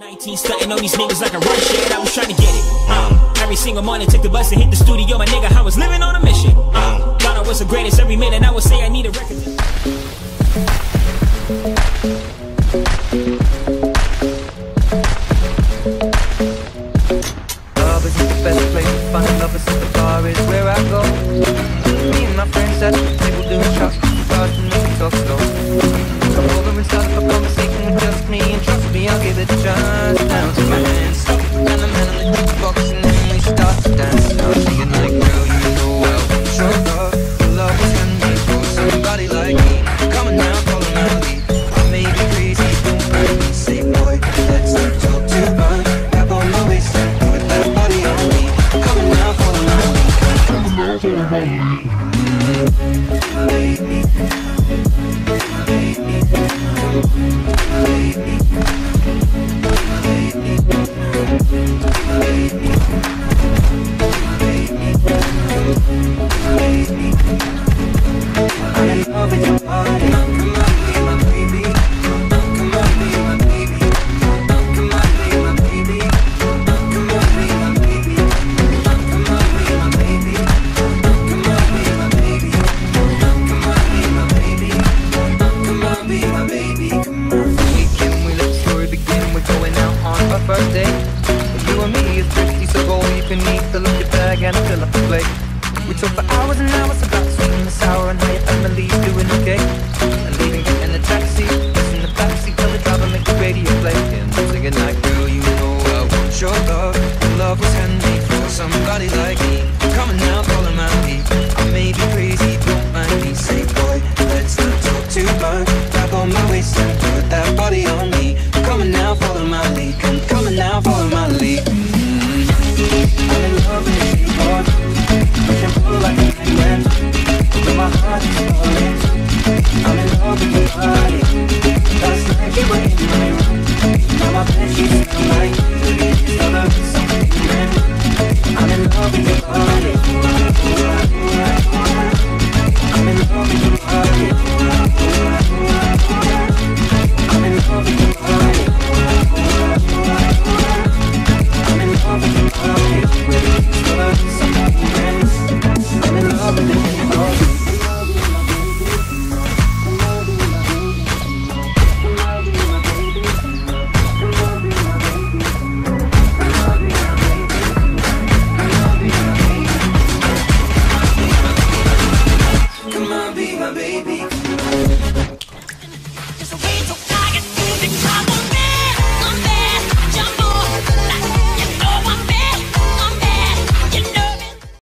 19 stunting on these niggas like a run shit. I was trying to get it. Uh, every single morning, took the bus and hit the studio. My nigga, I was living on a mission. Uh, thought I was the greatest every minute. I would say I need a record. Love isn't the best place to find lovers, so the bar is where I go. Me and my friends at me, I'll give it a chance. Down to my hands, and I'm in the jukebox, and then we start to dance. Now singing like, girl, you know well, sure love, your love was handmade for somebody like me. Come on now, follow my lead. I may be crazy, don't hurt me. Say, boy, let's not talk too much. Grab on my waist and put that body on me. Come on now, follow my lead. I'm. Come on, on, be my my baby. Baby. Baby. We talk for hours and hours about sweet and sour and be my baby.